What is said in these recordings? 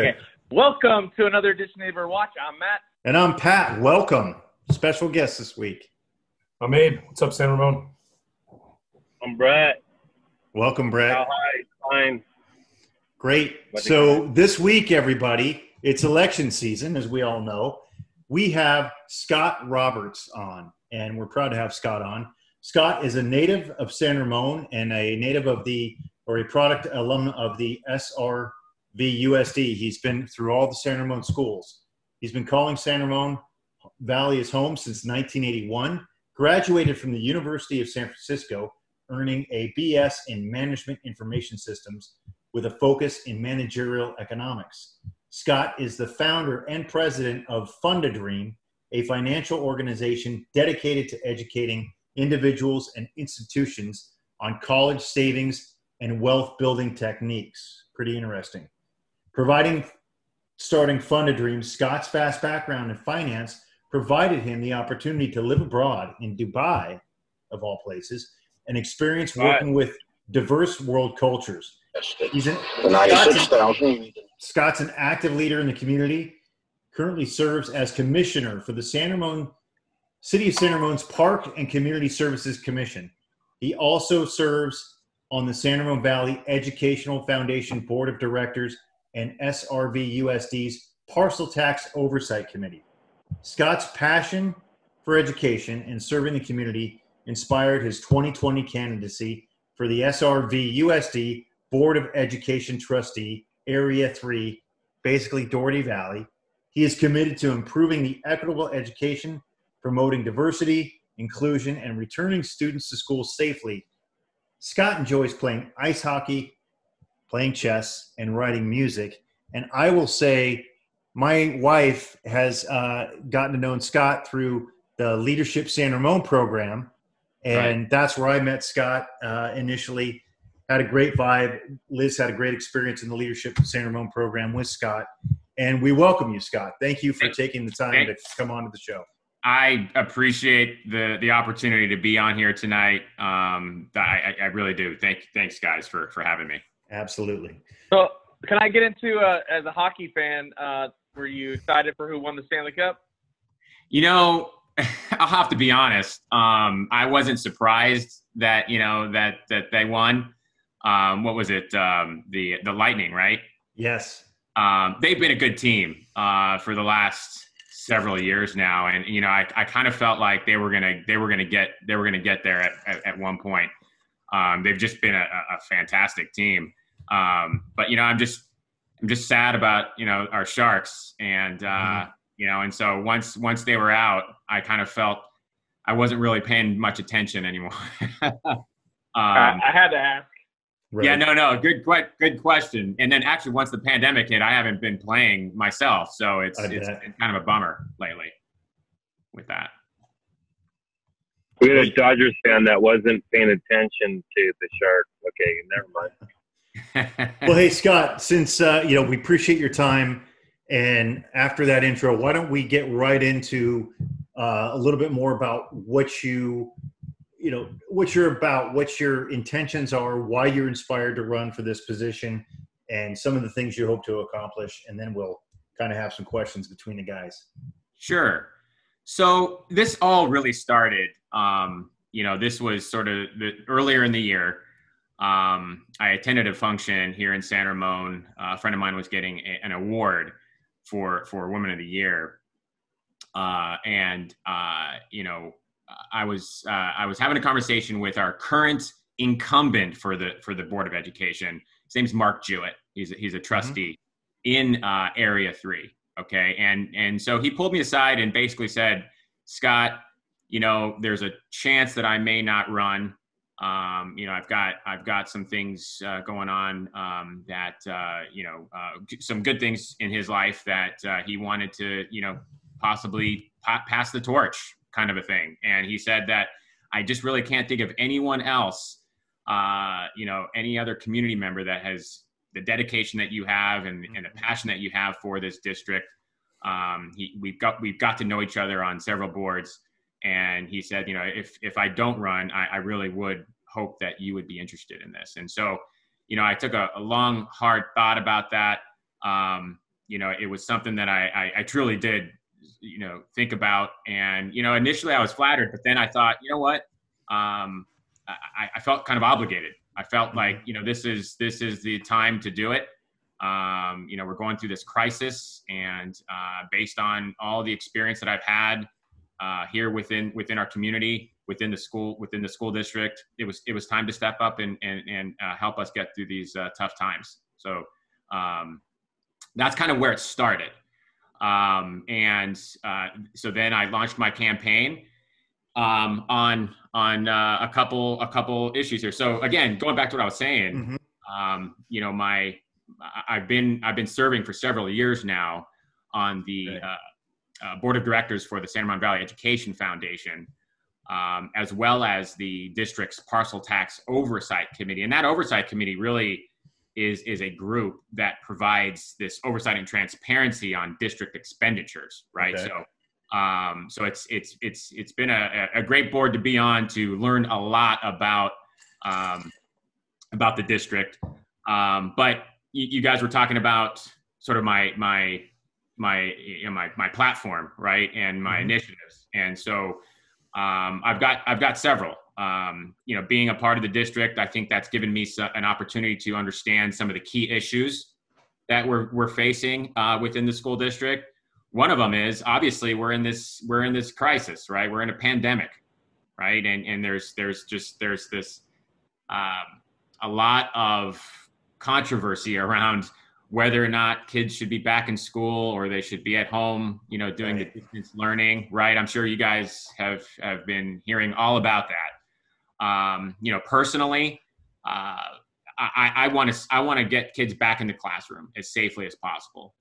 Okay. Welcome to another edition of Neighbor Watch. I'm Matt. And I'm Pat. Welcome. Special guest this week. I'm Abe. What's up, San Ramon? I'm Brett. Welcome, Brett. How hi? Fine. Great. So this week, everybody, it's election season, as we all know. We have Scott Roberts on, and we're proud to have Scott on. Scott is a native of San Ramon and a native of the, or a product alum of the SRV USD. He's been through all the San Ramon schools. He's been calling San Ramon Valley his home since 1981. Graduated from the University of San Francisco, earning a BS in Management Information Systems with a focus in managerial economics. Scott is the founder and president of Fund a Dream, a financial organization dedicated to educating individuals and institutions on college savings and wealth building techniques. Pretty interesting. Providing starting Fund a Dream, Scott's vast background in finance provided him the opportunity to live abroad in Dubai, of all places, and experience working right. with diverse world cultures. He's an, Scott's, an, Scott's an active leader in the community, currently serves as commissioner for the San Ramon City of San Ramon's Park and Community Services Commission. He also serves on the San Ramon Valley Educational Foundation Board of Directors and SRV USD's Parcel Tax Oversight Committee. Scott's passion for education and serving the community inspired his 2020 candidacy for the SRV USD Board of Education Trustee, Area 3, basically Dougherty Valley. He is committed to improving the equitable education, promoting diversity, inclusion, and returning students to school safely. Scott enjoys playing ice hockey, playing chess, and writing music. And I will say, my wife has uh, gotten to know Scott through the Leadership San Ramon program, and right. that's where I met Scott uh, initially. Had a great vibe. Liz had a great experience in the Leadership San Ramon program with Scott, and we welcome you, Scott. Thank you for taking the time to come on to the show. I appreciate the the opportunity to be on here tonight. Um, I, I really do. Thank thanks guys for for having me. Absolutely. So, can I get into uh, as a hockey fan? Uh, were you excited for who won the Stanley Cup? You know, I'll have to be honest. Um, I wasn't surprised that you know that that they won. Um, what was it? Um, the the Lightning, right? Yes. Um, they've been a good team uh, for the last several years now, and you know, I, I kind of felt like they were gonna they were gonna get they were gonna get there at, at, at one point. Um, they've just been a, a fantastic team. Um, but you know, I'm just I'm just sad about you know our sharks, and uh, mm-hmm. you know, and so once once they were out, I kind of felt I wasn't really paying much attention anymore. um, I, I had to ask. Right. Yeah, no, no, good, good question. And then actually, once the pandemic hit, I haven't been playing myself, so it's it's, it's kind of a bummer lately with that. We had a Dodgers fan that wasn't paying attention to the shark. Okay, never mind well, hey Scott, since uh, you know we appreciate your time, and after that intro, why don't we get right into uh, a little bit more about what you, you know, what you're about, what your intentions are, why you're inspired to run for this position, and some of the things you hope to accomplish, and then we'll kind of have some questions between the guys. Sure. So this all really started. Um, you know, this was sort of the, earlier in the year um, I attended a function here in San Ramon. Uh, a friend of mine was getting a, an award for for Woman of the Year, uh, and uh, you know, I was uh, I was having a conversation with our current incumbent for the for the Board of Education. His name's Mark Jewett. He's a, he's a mm-hmm. trustee mm-hmm. in uh, Area Three. Okay, and and so he pulled me aside and basically said, Scott, you know, there's a chance that I may not run um, you know, I've got I've got some things uh, going on um, that uh, you know uh, some good things in his life that uh, he wanted to you know possibly pa- pass the torch kind of a thing. And he said that I just really can't think of anyone else, uh, you know, any other community member that has the dedication that you have and, and the passion that you have for this district. Um, he, we've got we've got to know each other on several boards and he said, you know, if if I don't run, I, I really would hope that you would be interested in this. And so, you know, I took a, a long, hard thought about that. Um, you know, it was something that I, I, I truly did, you know, think about. And you know, initially I was flattered, but then I thought, you know what, um, I, I felt kind of obligated. I felt like you know this is this is the time to do it. Um, you know, we're going through this crisis, and uh, based on all the experience that I've had uh, here within within our community, within the school within the school district, it was it was time to step up and and, and uh, help us get through these uh, tough times. So um, that's kind of where it started. Um, and uh, so then I launched my campaign um, on on uh, a couple a couple issues here. So again, going back to what I was saying, mm-hmm. um, you know, my I've been I've been serving for several years now on the uh, uh, board of directors for the San Ramon Valley Education Foundation, um, as well as the district's parcel tax oversight committee. And that oversight committee really is is a group that provides this oversight and transparency on district expenditures, right? Okay. So um, so it's it's it's it's been a, a great board to be on to learn a lot about um, about the district. Um, but you, you, guys were talking about sort of my my my you know, my my platform, right, and my mm-hmm. initiatives. And so um, I've got I've got several. Um, you know, being a part of the district, I think that's given me an opportunity to understand some of the key issues that we're we're facing uh, within the school district one of them is obviously we're in this we're in this crisis right we're in a pandemic right and and there's there's just there's this um, a lot of controversy around whether or not kids should be back in school or they should be at home you know doing right. the distance learning right i'm sure you guys have have been hearing all about that um, you know personally uh, I want to I want to get kids back in the classroom as safely as possible.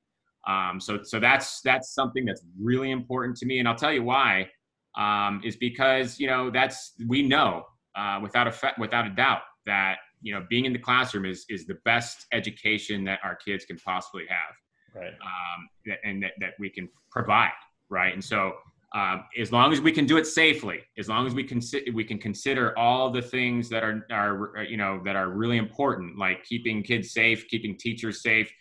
Um, so so that's that's something that's really important to me, and I'll tell you why. Um, is because you know that's we know uh, without a without a doubt that you know being in the classroom is is the best education that our kids can possibly have, right? Um, and that, that we can provide, right? And so um, as long as we can do it safely, as long as we can we can consider all the things that are are you know that are really important, like keeping kids safe, keeping teachers safe,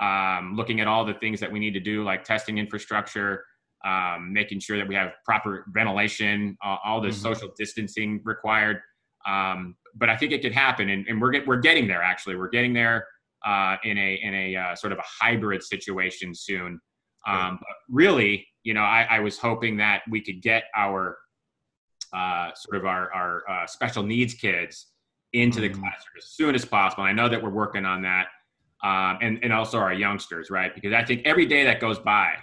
um, looking at all the things that we need to do, like testing infrastructure, um, making sure that we have proper ventilation, uh, all the mm-hmm. social distancing required. Um, but I think it could happen, and, and, we're get, we're getting there. Actually, we're getting there uh, in a in a uh, sort of a hybrid situation soon. Um, but really, you know, I, I, was hoping that we could get our uh, sort of our our uh, special needs kids into mm-hmm. the classroom as soon as possible. And I know that we're working on that um, and and also our youngsters, right? Because I think every day that goes by,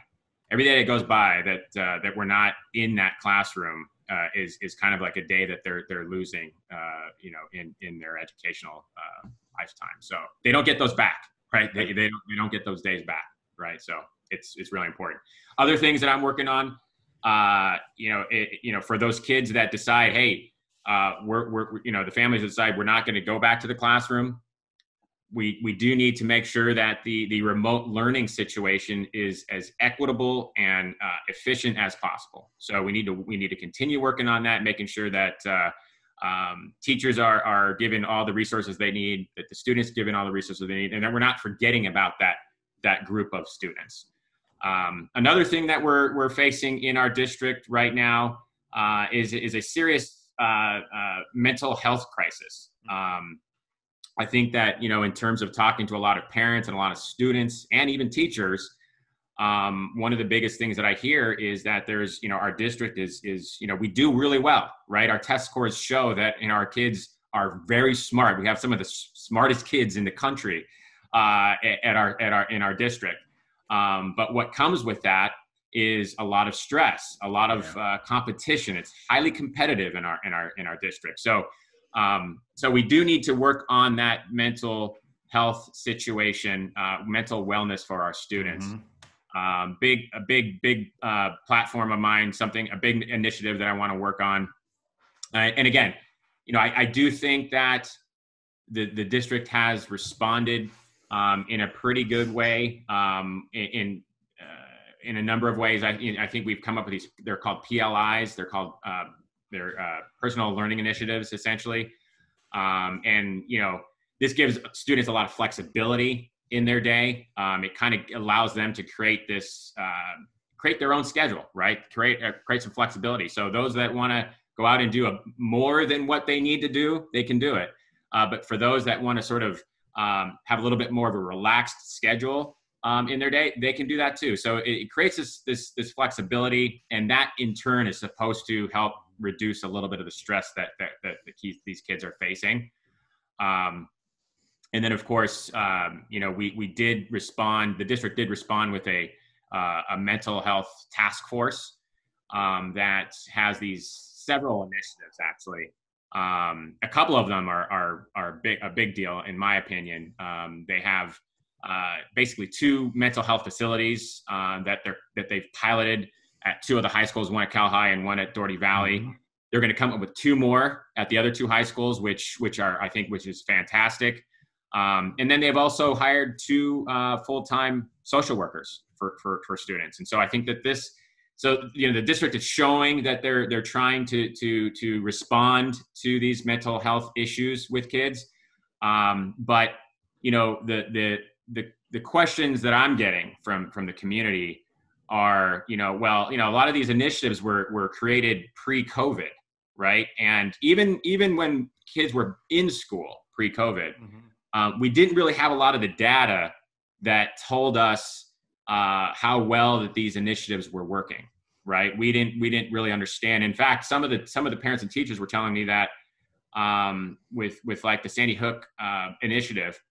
every day that goes by that uh, that we're not in that classroom uh, is is kind of like a day that they're they're losing, uh, you know, in in their educational uh, lifetime. So they don't get those back, right? They they don't, they don't get those days back, right? So it's it's really important. Other things that I'm working on, uh, you know, it, you know, for those kids that decide, hey, uh, we're we're you know, the families decide we're not going to go back to the classroom we we do need to make sure that the the remote learning situation is as equitable and uh, efficient as possible. So we need to we need to continue working on that, making sure that uh, um, teachers are are given all the resources they need, that the students given all the resources they need, and that we're not forgetting about that that group of students. Um, another thing that we're we're facing in our district right now uh, is is a serious uh, uh, mental health crisis. Um, I think that, you know, in terms of talking to a lot of parents and a lot of students and even teachers, um, one of the biggest things that I hear is that there's, you know, our district is, is, you know, we do really well, right? Our test scores show that, you know, our kids are very smart. We have some of the smartest kids in the country uh, at our, at our, in our district. Um, but what comes with that is a lot of stress, a lot of uh, competition. It's highly competitive in our, in our, in our district. So, um, so we do need to work on that mental health situation, uh, mental wellness for our students. Mm-hmm. Um, big, a big, big uh, platform of mine, something, a big initiative that I want to work on. Uh, and again, you know, I, I, do think that the the district has responded um, in a pretty good way um, in in, uh, in, a number of ways. I, I think we've come up with these. They're called PLIs. They're called uh, their uh, personal learning initiatives essentially. Um, and you know, this gives students a lot of flexibility in their day. Um, it kind of allows them to create this, uh, create their own schedule, right? Create uh, create some flexibility. So those that want to go out and do a, more than what they need to do, they can do it. Uh, but for those that want to sort of um, have a little bit more of a relaxed schedule um, in their day, they can do that too. So it, it creates this, this this flexibility, and that in turn is supposed to help reduce a little bit of the stress that that, that the, these kids are facing. Um, and then, of course, um, you know, we we did respond. The district did respond with a uh, a mental health task force um, that has these several initiatives. Actually, um, a couple of them are are are big a big deal in my opinion. Um, they have uh, basically two mental health facilities uh, that they're that they've piloted at two of the high schools, one at Cal High and one at Dougherty Valley. Mm-hmm. They're going to come up with two more at the other two high schools, which which are I think which is fantastic. Um, and then they've also hired two uh, full-time social workers for, for, for students. And so I think that this, so you know, the district is showing that they're they're trying to to to respond to these mental health issues with kids. Um, but you know, the the the the questions that I'm getting from from the community are, you know, well, you know, a lot of these initiatives were were created pre-COVID, right? And even even when kids were in school pre-COVID. Mm-hmm uh, we didn't really have a lot of the data that told us uh, how well that these initiatives were working right we didn't we didn't really understand in fact some of the some of the parents and teachers were telling me that um, with with like the sandy hook uh, initiative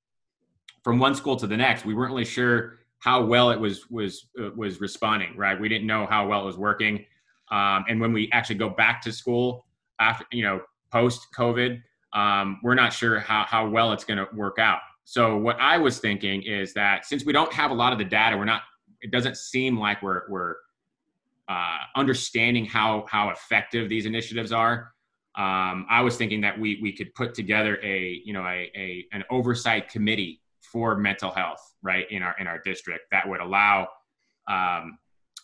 from one school to the next we weren't really sure how well it was was uh, was responding right we didn't know how well it was working um, and when we actually go back to school after you know post covid um, we're not sure how, how well it's going to work out. So what I was thinking is that since we don't have a lot of the data, we're not. It doesn't seem like we're we're uh, understanding how how effective these initiatives are. Um, I was thinking that we we could put together a you know a, a an oversight committee for mental health right in our in our district that would allow um,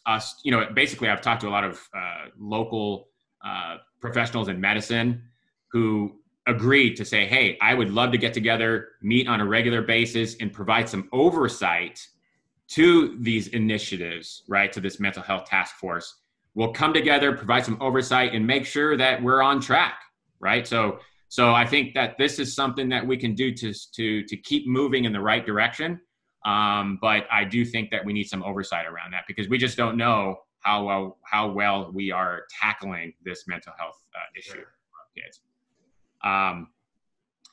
us you know basically I've talked to a lot of uh, local uh, professionals in medicine who agreed to say, hey, I would love to get together, meet on a regular basis, and provide some oversight to these initiatives, right? To this mental health task force. We'll come together, provide some oversight, and make sure that we're on track, right? So, so I think that this is something that we can do to to to keep moving in the right direction. Um, but I do think that we need some oversight around that because we just don't know how well how well we are tackling this mental health uh, issue for kids. Um,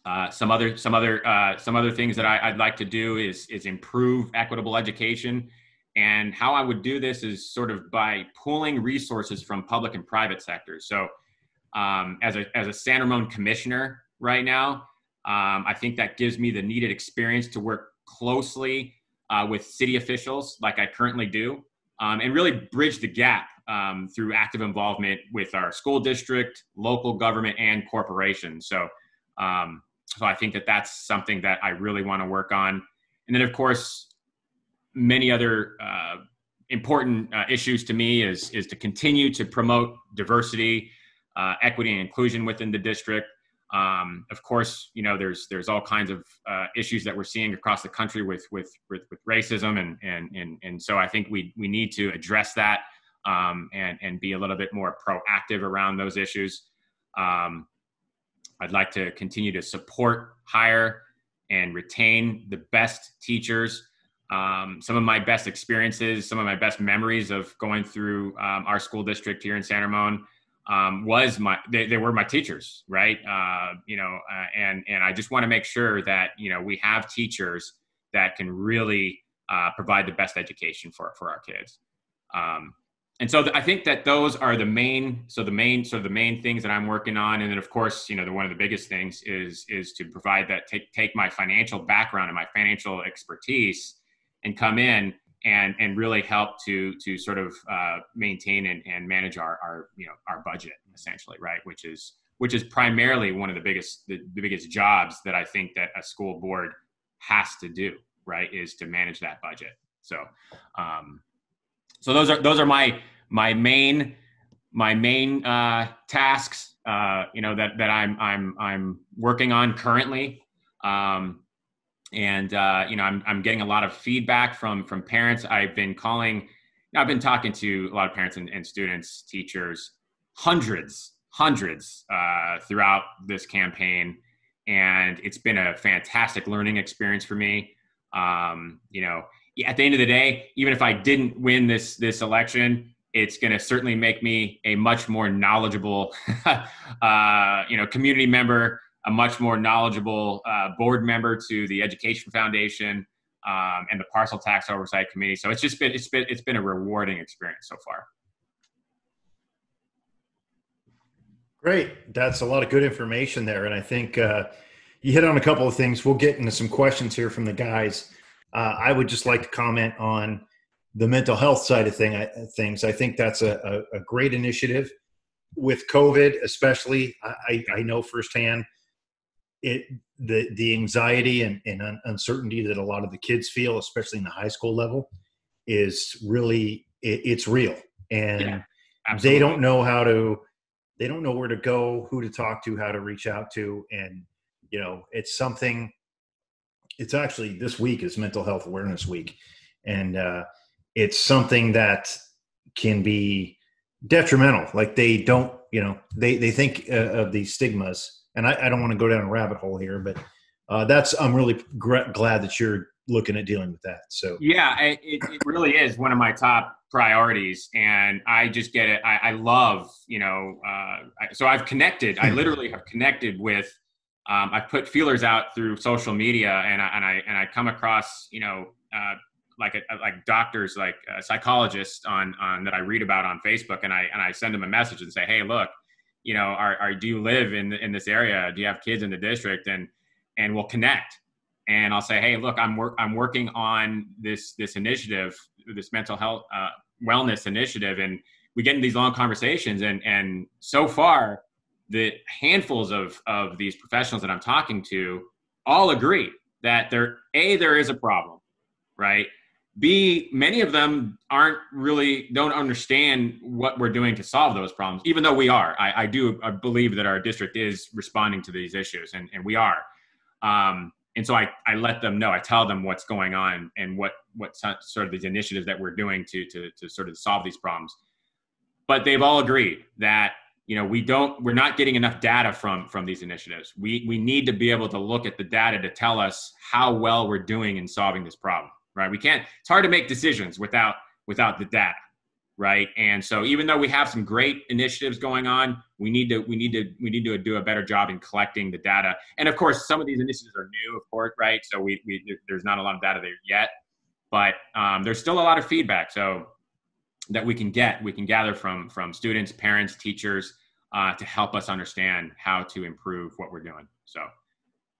uh, some other some other uh, some other things that I, would like to do is is improve equitable education, and how I would do this is sort of by pulling resources from public and private sectors. So, um, as a as a San Ramon commissioner right now, um, I think that gives me the needed experience to work closely uh, with city officials, like I currently do, um, and really bridge the gap um, through active involvement with our school district, local government, and corporations. So, um, so I think that that's something that I really want to work on. And then, of course, many other uh, important uh, issues to me is is to continue to promote diversity, uh, equity, and inclusion within the district. Um, of course, you know there's there's all kinds of uh, issues that we're seeing across the country with with with, with racism, and, and and and so I think we we need to address that um, and and be a little bit more proactive around those issues. Um, I'd like to continue to support, hire, and retain the best teachers. Um, some of my best experiences, some of my best memories of going through um, our school district here in San Ramon um, was my they, they, were my teachers, right? Uh, you know, uh, and and I just want to make sure that you know we have teachers that can really uh, provide the best education for for our kids. Um, and so I think that those are the main, so the main, so the main things that I'm working on, and then of course, you know, the one of the biggest things is is to provide that take take my financial background and my financial expertise, and come in and and really help to to sort of uh, maintain and, and manage our our you know our budget essentially, right? Which is which is primarily one of the biggest the, the biggest jobs that I think that a school board has to do, right? Is to manage that budget. So. Um, so those are those are my my main my main uh, tasks. Uh, you know that that I'm I'm I'm working on currently. Um, and uh, you know I'm I'm getting a lot of feedback from from parents. I've been calling. I've been talking to a lot of parents and, and students, teachers, hundreds, hundreds uh, throughout this campaign, and it's been a fantastic learning experience for me. Um, you know, at the end of the day, even if I didn't win this this election, it's going to certainly make me a much more knowledgeable, uh, you know, community member, a much more knowledgeable uh, board member to the Education Foundation um, and the Parcel Tax Oversight Committee. So it's just been it's been it's been a rewarding experience so far. Great, that's a lot of good information there, and I think uh, you hit on a couple of things. We'll get into some questions here from the guys. Uh, I would just like to comment on the mental health side of thing, I, things. I think that's a, a, a, great initiative with COVID, especially. I, I know firsthand it the the anxiety and, and uncertainty that a lot of the kids feel, especially in the high school level, is really it, it's real, and yeah, they don't know how to they don't know where to go, who to talk to, how to reach out to, and you know it's something. It's actually this week is Mental Health Awareness Week, and uh, it's something that can be detrimental. Like they don't, you know, they they think uh, of these stigmas, and I, I don't want to go down a rabbit hole here, but uh, that's I'm really gr- glad that you're looking at dealing with that. So yeah, it, it really is one of my top priorities, and I just get it. I, I love, you know, uh, so I've connected. I literally have connected with. Um, I put feelers out through social media, and I and I and I come across, you know, uh, like a, like doctors, like psychologists on on that I read about on Facebook, and I and I send them a message and say, hey, look, you know, are, are do you live in in this area? Do you have kids in the district? And and we'll connect. And I'll say, hey, look, I'm work I'm working on this this initiative, this mental health uh, wellness initiative, and we get in these long conversations. And and so far, the handfuls of of these professionals that I'm talking to all agree that there a there is a problem, right? B, many of them aren't really don't understand what we're doing to solve those problems, even though we are. I, I do I believe that our district is responding to these issues, and, and we are. Um, and so I, I let them know, I tell them what's going on and what what sort of these initiatives that we're doing to to to sort of solve these problems. But they've all agreed that you know we don't we're not getting enough data from from these initiatives. We we need to be able to look at the data to tell us how well we're doing in solving this problem right? We can't. It's hard to make decisions without without the data, right? And so even though we have some great initiatives going on, we need to we need to we need to do a better job in collecting the data. And of course, some of these initiatives are new, of course, right? So we, we there's not a lot of data there yet, but um, there's still a lot of feedback. So that we can get, we can gather from from students, parents, teachers, uh, to help us understand how to improve what we're doing. So,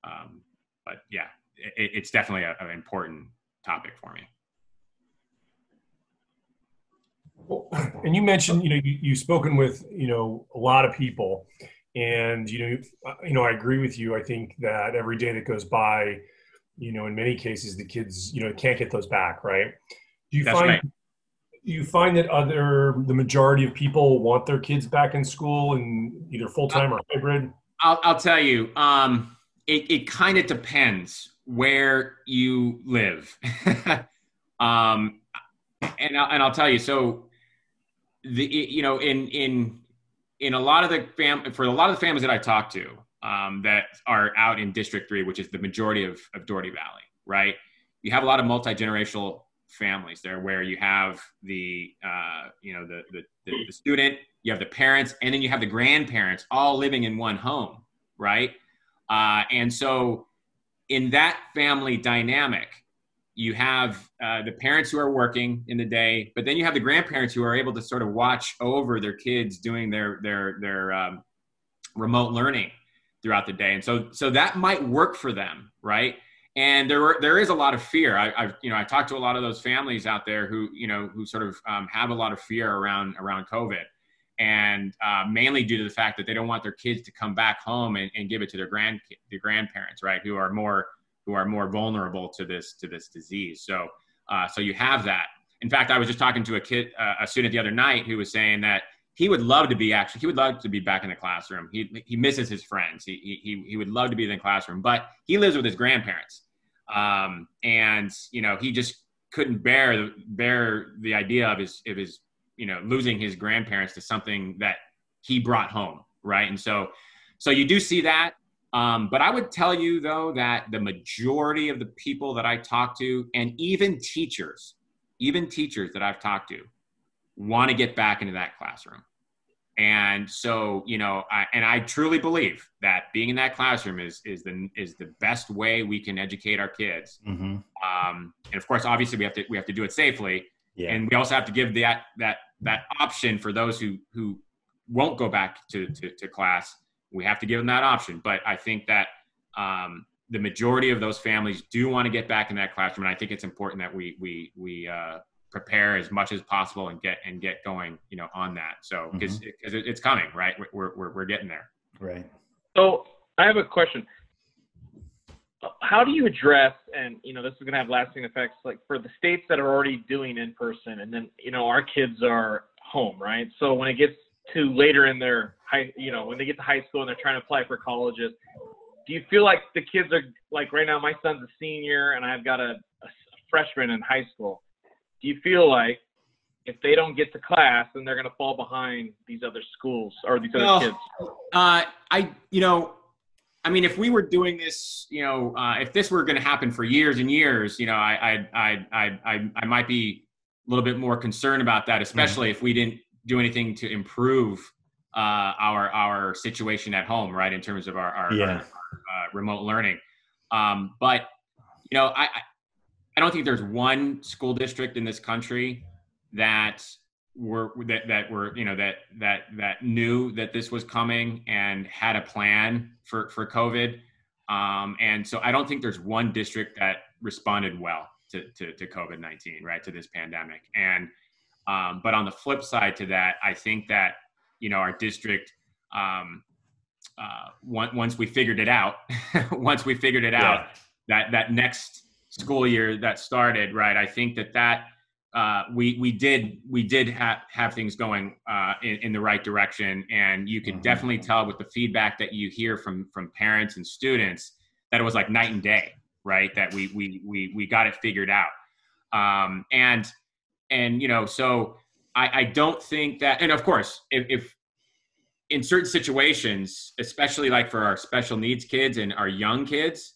um, but yeah, it, it's definitely an important topic for me. Well, and you mentioned, you know, you, you've spoken with, you know, a lot of people, and you know, you know, I agree with you. I think that every day that goes by, you know, in many cases, the kids, you know, can't get those back, right? Do you That's find right. you find that other the majority of people want their kids back in school and either full time or hybrid? I'll, I'll tell you, um, it, it kind of depends where you live. um, and I'll, and I'll tell you, so the you know in in in a lot of the fam for a lot of the families that I talk to um, that are out in District Three, which is the majority of of Dougherty Valley, right? You have a lot of multi generational families there, where you have the uh, you know the, the the the student, you have the parents, and then you have the grandparents all living in one home, right? Uh, and so in that family dynamic, you have uh, the parents who are working in the day, but then you have the grandparents who are able to sort of watch over their kids doing their their their um, remote learning throughout the day, and so so that might work for them, right? And there there is a lot of fear. I, have you know I talked to a lot of those families out there who you know who sort of um, have a lot of fear around around COVID, and uh, mainly due to the fact that they don't want their kids to come back home and, and give it to their grand their grandparents, right, who are more who are more vulnerable to this to this disease. So uh, so you have that. In fact, I was just talking to a kid, uh, a student the other night who was saying that he would love to be actually he would love to be back in the classroom. He he misses his friends. He he he would love to be in the classroom, but he lives with his grandparents. um, and you know he just couldn't bear bear the idea of his of his you know losing his grandparents to something that he brought home, right? And so so you do see that. Um, but I would tell you though that the majority of the people that I talk to, and even teachers, even teachers that I've talked to, want to get back into that classroom. And so, you know, I, and I truly believe that being in that classroom is is the is the best way we can educate our kids. Mm-hmm. Um, and of course, obviously, we have to we have to do it safely, yeah. and we also have to give that that that option for those who who won't go back to, to, to class. We have to give them that option. But I think that um, the majority of those families do want to get back in that classroom, and I think it's important that we we we uh, prepare as much as possible and get and get going, you know, on that. So because mm-hmm. it's coming, right? We're, we're we're getting there. Right. So I have a question. How do you address, and you know, this is going to have lasting effects, like for the states that are already doing in person, and then you know, our kids are home, right? So when it gets to later in their high, you know, when they get to high school and they're trying to apply for colleges, do you feel like the kids are like right now? My son's a senior, and I've got a, a freshman in high school do you feel like if they don't get to class, then they're going to fall behind these other schools or these other well, kids? Uh, I, you know, I mean, if we were doing this, you know, uh, if this were going to happen for years and years, you know, I, I, I, I, I might be a little bit more concerned about that, especially mm-hmm. if we didn't do anything to improve uh, our our situation at home, right, in terms of our, our, yeah. our, our uh, remote learning. Um, but you know, I, I don't think there's one school district in this country that were that that were you know that that that knew that this was coming and had a plan for for COVID. Um, and so I don't think there's one district that responded well to to, to COVID nineteen, right, to this pandemic. And um, but on the flip side to that, I think that you know our district. Um, uh, once once we figured it out, once we figured it yeah. out, that that next school year that started, right? I think that that uh, we we did we did have have things going uh, in, in the right direction, and you can mm-hmm. definitely tell with the feedback that you hear from from parents and students that it was like night and day, right? That we we we we got it figured out, um, and and you know so I, I don't think that, and of course if, if in certain situations, especially like for our special needs kids and our young kids,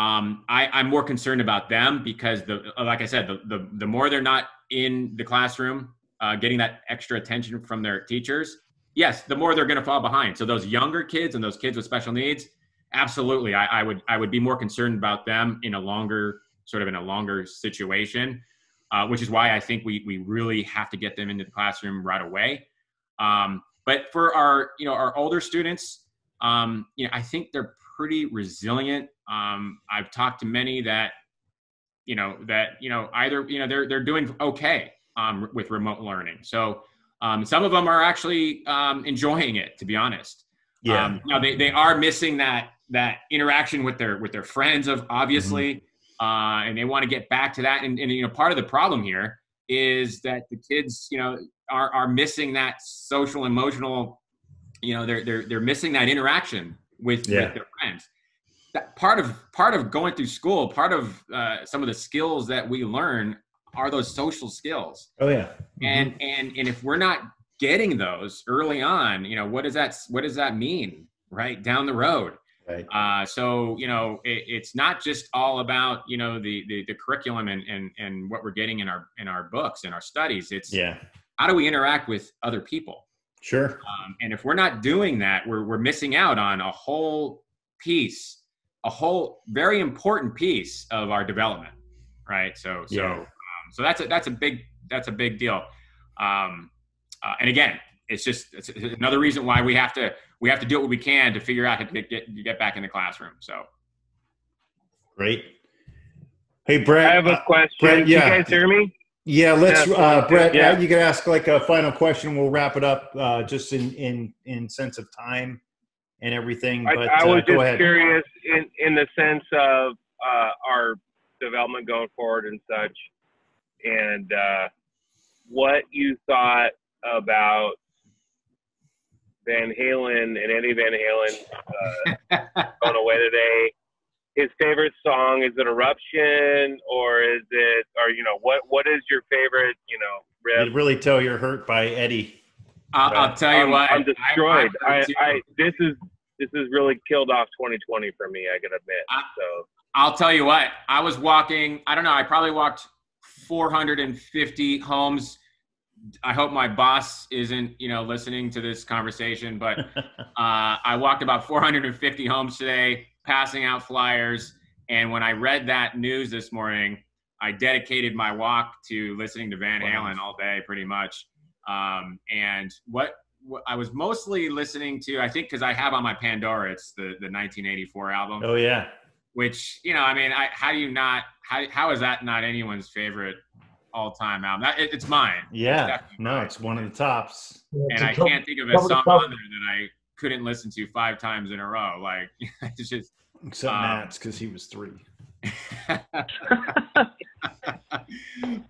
um, I, am more concerned about them because the like I said, the the, the more they're not in the classroom, uh, getting that extra attention from their teachers, yes, the more they're going to fall behind. So those younger kids and those kids with special needs, absolutely, I, I, would I would be more concerned about them in a longer sort of in a longer situation, uh, which is why I think we we really have to get them into the classroom right away. Um, but for our you know our older students, um, you know I think they're pretty resilient. Um, I've talked to many that, you know, that you know either you know they're they're doing okay um, with remote learning. So um, some of them are actually um, enjoying it, to be honest. Yeah. Um, know, they they are missing that that interaction with their with their friends of obviously, mm-hmm. uh, and they want to get back to that. And, and you know, part of the problem here is that the kids, you know, are are missing that social emotional you know they're they're they're missing that interaction with, yeah. with their friends. That part of part of going through school, part of uh, some of the skills that we learn are those social skills. Oh yeah. Mm-hmm. And and and if we're not getting those early on, you know, what does that what does that mean right down the road? Right. Uh, so you know, it, it's not just all about you know the, the the curriculum and and and what we're getting in our in our books and our studies. It's yeah. How do we interact with other people? Sure. Um, and if we're not doing that, we're, we're missing out on a whole piece, a whole very important piece of our development. Right. So, so, yeah. um, so that's a, that's a big, that's a big deal. Um, uh, and again, it's just it's another reason why we have to we have to do what we can to figure out how to get, get, get back in the classroom. So great. Hey, Brett. I have a question. Brett, yeah. you guys hear me? Yeah, let's, uh, Brett. Yeah. you can ask like a final question. We'll wrap it up uh, just in in in sense of time and everything. But I, I uh, was just ahead. curious in in the sense of uh, our development going forward and such, and uh, what you thought about Van Halen and Eddie Van Halen uh, going away today. his favorite song? Is it Eruption or is it or you know what what is your favorite you know riff? You really tell you're hurt by Eddie. I'll, I'll tell you I'm, what. I'm destroyed. I, I, I, I, this is this has really killed off 2020 for me. I gotta admit. I- so I'll tell you what. I was walking. I don't know. I probably walked 450 homes. I hope my boss isn't, you know, listening to this conversation, but uh, I walked about 450 homes today, passing out flyers. And when I read that news this morning, I dedicated my walk to listening to Van Halen all day, pretty much. Um, and what, what I was mostly listening to, I think, because I have on my Pandora, it's the the 1984 album oh yeah. which you know i mean I, how do you not how, how is that not anyone's favorite all-time album that, it, it's mine Yeah. Definitely. No, it's one of the tops. and i can't think of a song cover. on there that i couldn't listen to five times in a row like it's just Except Um, Matt's because he was three.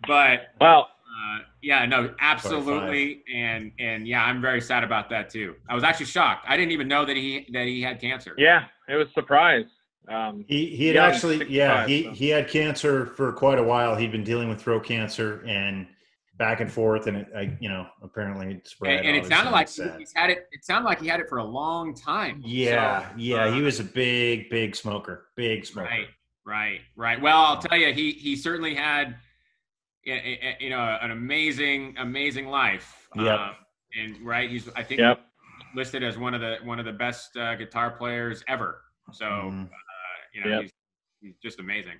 but well, uh, yeah no absolutely and and yeah i'm very sad about that too i was actually shocked i didn't even know that he that he had cancer yeah, it was a surprise. Um, He he had Yeah, actually yeah he so. he had cancer for quite a while. He'd been dealing with throat cancer and back and forth, and it I, you know apparently it spread. and, and it sounded like it's sad. he's had it it sounded like he had it for a long time yeah So, yeah uh, he was a big big smoker, big smoker. Right, right, right. Well, I'll tell you, he he certainly had, you know, an amazing, amazing life. Yep. Um, and right, he's I think yep. listed as one of the one of the best uh, guitar players ever. So Mhm. uh, you know, Yep. he's, he's just amazing.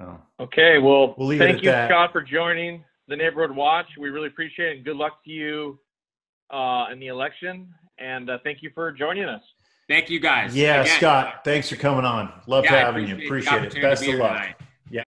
Oh. Okay, well, We'll thank you, that. Scott, for joining the Neighborhood Watch. We really appreciate it. And good luck to you uh, in the election. And uh, thank you for joining us. Thank you guys. Yeah, Again, Scott, thanks for coming on. Love yeah, I having you. Appreciate it. Best of luck. tonight.